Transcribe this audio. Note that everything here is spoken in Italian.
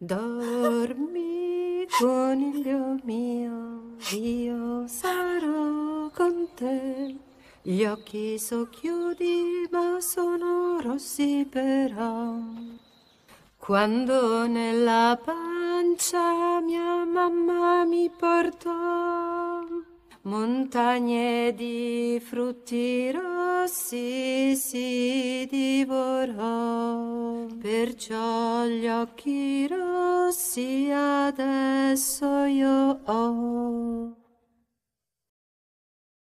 Dormi, coniglio mio, io sarò con te. Gli occhi socchiudi ma sono rossi però. Quando nella pancia mia mamma mi portò montagne di frutti rossi si divorò, perciò gli occhi rossi adesso io ho.